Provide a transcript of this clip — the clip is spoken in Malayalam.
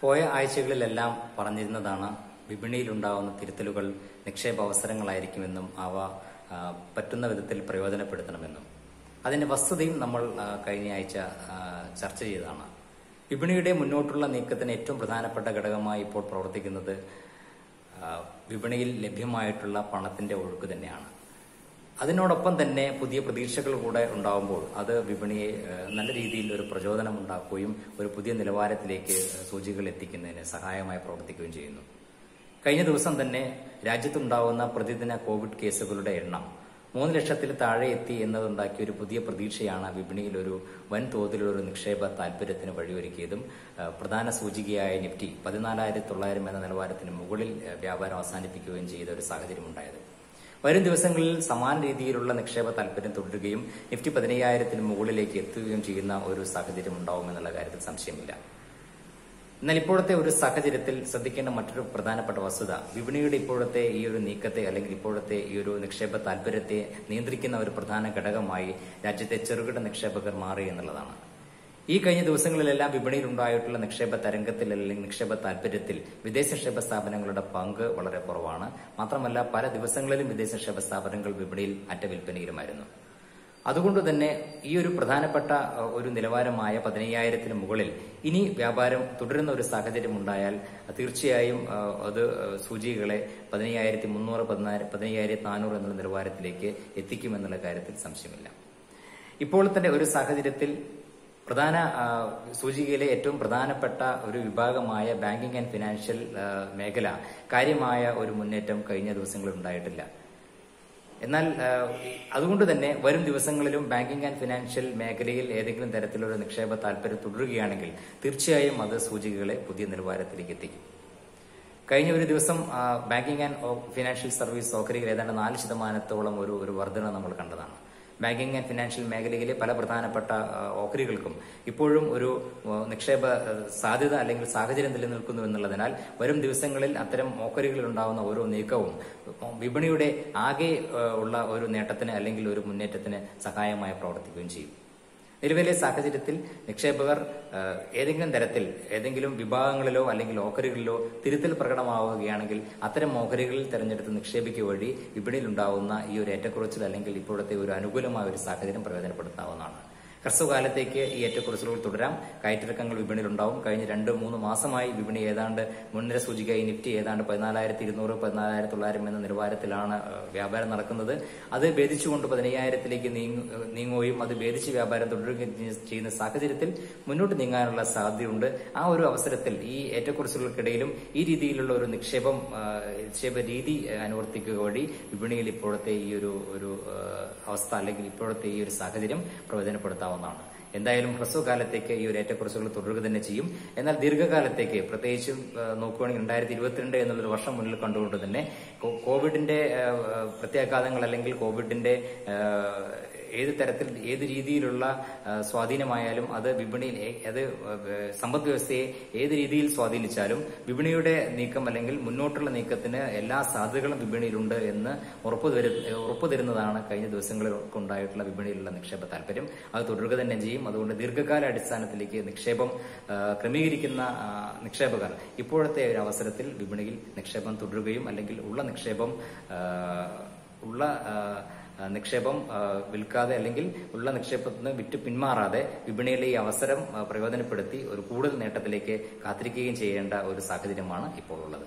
പോയ ആഴ്ചകളിലെല്ലാം പറഞ്ഞിരുന്നതാണ് വിപണിയിലുണ്ടാവുന്ന തിരുത്തലുകൾ നിക്ഷേപ അവസരങ്ങളായിരിക്കുമെന്നും അവ പറ്റുന്ന വിധത്തിൽ പ്രയോജനപ്പെടുത്തണമെന്നും. അതിന്റെ വസ്തുതയും നമ്മൾ കഴിഞ്ഞ ആഴ്ച ചർച്ച ചെയ്തതാണ്. വിപണിയുടെ മുന്നോട്ടുള്ള നീക്കത്തിന് ഏറ്റവും പ്രധാനപ്പെട്ട ഘടകമായി ഇപ്പോൾ പ്രവർത്തിക്കുന്നത് വിപണിയിൽ ലഭ്യമായിട്ടുള്ള പണത്തിന്റെ ഒഴുക്ക് തന്നെയാണ്. അതിനോടൊപ്പം തന്നെ പുതിയ പ്രതീക്ഷകൾ കൂടെ ഉണ്ടാകുമ്പോൾ അത് വിപണിയെ നല്ല രീതിയിൽ ഒരു പ്രചോദനം ഉണ്ടാക്കുകയും ഒരു പുതിയ നിലവാരത്തിലേക്ക് സൂചികൾ എത്തിക്കുന്നതിന് സഹായമായി പ്രവർത്തിക്കുകയും ചെയ്യുന്നു. കഴിഞ്ഞ ദിവസം തന്നെ രാജ്യത്തുണ്ടാകുന്ന പ്രതിദിന കോവിഡ് കേസുകളുടെ എണ്ണം മൂന്ന് ലക്ഷത്തിൽ താഴെ എത്തി എന്നതുണ്ടാക്കിയ ഒരു പുതിയ പ്രതീക്ഷയാണ് വിപണിയിൽ ഒരു വൻതോതിലുള്ള ഒരു നിക്ഷേപ താൽപര്യത്തിന് വഴിയൊരുക്കിയതും പ്രധാന സൂചികയായ നിഫ്റ്റി പതിനാലായിരത്തി തൊള്ളായിരം എന്ന നിലവാരത്തിന് മുകളിൽ വ്യാപാരം അവസാനിപ്പിക്കുകയും ചെയ്ത ഒരു സാഹചര്യമുണ്ടായത്. വരും ദിവസങ്ങളിൽ സമാന രീതിയിലുള്ള നിക്ഷേപ താല്പര്യം തുടരുകയും നിഫ്റ്റി പതിനയ്യായിരത്തിന് മുകളിലേക്ക് എത്തുകയും ചെയ്യുന്ന ഒരു സാഹചര്യം ഉണ്ടാവുമെന്നുള്ള കാര്യത്തിൽ സംശയമില്ല. എന്നാൽ ഇപ്പോഴത്തെ ഒരു സാഹചര്യത്തിൽ ശ്രദ്ധിക്കേണ്ട മറ്റൊരു പ്രധാനപ്പെട്ട വസ്തുത വിപണിയുടെ ഇപ്പോഴത്തെ ഈ ഒരു നീക്കത്തെ അല്ലെങ്കിൽ ഇപ്പോഴത്തെ ഈ ഒരു നിക്ഷേപ താല്പര്യത്തെ നിയന്ത്രിക്കുന്ന ഒരു പ്രധാന ഘടകമായി രാജ്യത്തെ ചെറുകിട നിക്ഷേപകർ മാറി എന്നുള്ളതാണ്. ഈ കഴിഞ്ഞ ദിവസങ്ങളിലെല്ലാം വിപണിയിൽ ഉണ്ടായിട്ടുള്ള നിക്ഷേപ തരംഗത്തിൽ അല്ലെങ്കിൽ നിക്ഷേപ താൽപര്യത്തിൽ വിദേശ നിക്ഷേപ സ്ഥാപനങ്ങളുടെ പങ്ക് വളരെ കുറവാണ്. മാത്രമല്ല പല ദിവസങ്ങളിലും വിദേശ നിക്ഷേപ സ്ഥാപനങ്ങൾ വിപണിയിൽ അറ്റവിൽപ്പനയിലുമായിരുന്നു. അതുകൊണ്ട് തന്നെ ഈ ഒരു പ്രധാനപ്പെട്ട ഒരു നിലവാരമായ പതിനയ്യായിരത്തിന് മുകളിൽ ഇനി വ്യാപാരം തുടരുന്ന ഒരു സാഹചര്യം ഉണ്ടായാൽ തീർച്ചയായും അത് സൂചികകളെ പതിനയ്യായിരത്തി മുന്നൂറ് പതിനായിരം പതിനയ്യായിരത്തി നാനൂറ് എന്നുള്ള നിലവാരത്തിലേക്ക് എത്തിക്കുമെന്നുള്ള കാര്യത്തിൽ സംശയമില്ല. ഇപ്പോൾ തന്നെ ഒരു സാഹചര്യത്തിൽ പ്രധാന സൂചികയിലെ ഏറ്റവും പ്രധാനപ്പെട്ട ഒരു വിഭാഗമായ ബാങ്കിംഗ് ആൻഡ് ഫിനാൻഷ്യൽ മേഖല കാര്യമായ ഒരു മുന്നേറ്റം കഴിഞ്ഞ ദിവസങ്ങളിൽ ഉണ്ടായിട്ടില്ല. എന്നാൽ അതുകൊണ്ട് തന്നെ വരും ദിവസങ്ങളിലും ബാങ്കിംഗ് ആൻഡ് ഫിനാൻഷ്യൽ മേഖലയിൽ ഏതെങ്കിലും തരത്തിലൊരു നിക്ഷേപ താല്പര്യം തുടരുകയാണെങ്കിൽ തീർച്ചയായും അത് സൂചികകളെ പുതിയ നിലവാരത്തിലേക്ക് എത്തിക്കും. കഴിഞ്ഞ ഒരു ദിവസം ബാങ്കിംഗ് ആൻഡ് ഫിനാൻഷ്യൽ സർവീസ് ഓഹരികൾ ഏതാണ്ട് നാല് ശതമാനത്തോളം ഒരു ഒരു വർധന നമ്മൾ കണ്ടതാണ്. ബാങ്കിംഗ് ആൻഡ് ഫിനാൻഷ്യൽ മേഖലയിലെ പല പ്രധാനപ്പെട്ട ഓഹരികൾക്കും ഇപ്പോഴും ഒരു നിക്ഷേപ സാധ്യത അല്ലെങ്കിൽ സാഹചര്യം നിലനിൽക്കുന്നു എന്നുള്ളതിനാൽ വരും ദിവസങ്ങളിൽ അത്തരം ഓഹരികളിൽ ഉണ്ടാകുന്ന ഓരോ നീക്കവും വിപണിയുടെ ആകെ ഉള്ള ഒരു നേട്ടത്തിന് അല്ലെങ്കിൽ ഒരു മുന്നേറ്റത്തിന് സഹായമായി പ്രവർത്തിക്കുകയും ചെയ്യും. നിലവിലെ സാഹചര്യത്തിൽ നിക്ഷേപകർ ഏതെങ്കിലും തരത്തിൽ ഏതെങ്കിലും വിഭാഗങ്ങളിലോ അല്ലെങ്കിൽ ഓഹരികളിലോ തിരുത്തൽ പ്രകടമാവുകയാണെങ്കിൽ അത്തരം ഓഹരികളിൽ തെരഞ്ഞെടുത്ത് നിക്ഷേപിക്കുക വഴി വിപണിയിൽ ഉണ്ടാവുന്ന ഈ ഒരു ഏറ്റക്കുറച്ചിൽ അല്ലെങ്കിൽ ഇപ്പോഴത്തെ ഒരു അനുകൂലമായ ഒരു സാഹചര്യം പ്രയോജനപ്പെടുത്താവുന്നതാണ്. ഹ്രസ്വകാലത്തേക്ക് ഈ ഏറ്റക്കുറച്ചിലുകൾ തുടരാം. കയറ്റിറക്കങ്ങൾ വിപണിയിലുണ്ടാവും. കഴിഞ്ഞ രണ്ട് മൂന്ന് മാസമായി വിപണി ഏതാണ്ട് മുൻനിര സൂചിക ഈ നിഫ്റ്റി ഏതാണ്ട് പതിനാലായിരത്തി ഇരുന്നൂറ് പതിനാലായിരത്തി തൊള്ളായിരം എന്ന നിലവാരത്തിലാണ് വ്യാപാരം നടക്കുന്നത്. അത് ഭേദിച്ചുകൊണ്ട് പതിനയ്യായിരത്തിലേക്ക് നീങ്ങുകയും അത് ഭേദിച്ച് വ്യാപാരം തുടരുകയും ചെയ്യുന്ന സാഹചര്യത്തിൽ മുന്നോട്ട് നീങ്ങാനുള്ള സാധ്യതയുണ്ട്. ആ ഒരു അവസരത്തിൽ ഈ ഏറ്റക്കുറച്ചിലുകൾക്കിടയിലും ഈ രീതിയിലുള്ള ഒരു നിക്ഷേപം നിക്ഷേപ രീതി അനുവർത്തിക്കുക വഴി വിപണിയിൽ ഇപ്പോഴത്തെ ഈ ഒരു ഒരു അവസ്ഥ അല്ലെങ്കിൽ ഇപ്പോഴത്തെ ഈ ഒരു സാഹചര്യം പ്രയോജനപ്പെടുത്താവുന്നതാണ് എന്തായാലും ഹ്രസ്വകാലത്തേക്ക് ഈ ഒരു ഏറ്റക്കുറച്ചുകൾ തുടരുക തന്നെ ചെയ്യും. എന്നാൽ ദീർഘകാലത്തേക്ക് പ്രത്യേകിച്ചും നോക്കുകയാണെങ്കിൽ രണ്ടായിരത്തി ഇരുപത്തിരണ്ട് എന്നുള്ളൊരു വർഷം മുന്നിൽ കണ്ടുകൊണ്ട് തന്നെ കോവിഡിന്റെ പ്രത്യാഘാതങ്ങൾ അല്ലെങ്കിൽ കോവിഡിന്റെ ഏത് തരത്തിൽ ഏത് രീതിയിലുള്ള സ്വാധീനമായാലും അത് വിപണിയിൽ അത് സമ്പദ് വ്യവസ്ഥയെ ഏത് രീതിയിൽ സ്വാധീനിച്ചാലും വിപണിയുടെ നീക്കം അല്ലെങ്കിൽ മുന്നോട്ടുള്ള നീക്കത്തിന് എല്ലാ സാധ്യതകളും വിപണിയിലുണ്ട് എന്ന് ഉറപ്പ് ഉറപ്പു തരുന്നതാണ് കഴിഞ്ഞ ദിവസങ്ങളിൽ ഉണ്ടായിട്ടുള്ള വിപണിയിലുള്ള നിക്ഷേപ താല്പര്യം അത് തുടരുക തന്നെ ചെയ്യും. അതുകൊണ്ട് ദീർഘകാല അടിസ്ഥാനത്തിലേക്ക് നിക്ഷേപം ക്രമീകരിക്കുന്ന നിക്ഷേപകർ ഇപ്പോഴത്തെ ഒരു അവസരത്തിൽ വിപണിയിൽ നിക്ഷേപം തുടരുകയും അല്ലെങ്കിൽ ഉള്ള നിക്ഷേപം ഉള്ള നിക്ഷേപം വിൽക്കാതെ അല്ലെങ്കിൽ ഉള്ള നിക്ഷേപത്തിൽ നിന്ന് വിറ്റ് പിന്മാറാതെ വിപണിയിലെ ഈ അവസരം പ്രയോജനപ്പെടുത്തി ഒരു കൂടുതൽ നേട്ടത്തിലേക്ക് കാത്തിരിക്കുകയും ചെയ്യേണ്ട ഒരു സാഹചര്യമാണ് ഇപ്പോൾ ഉള്ളത്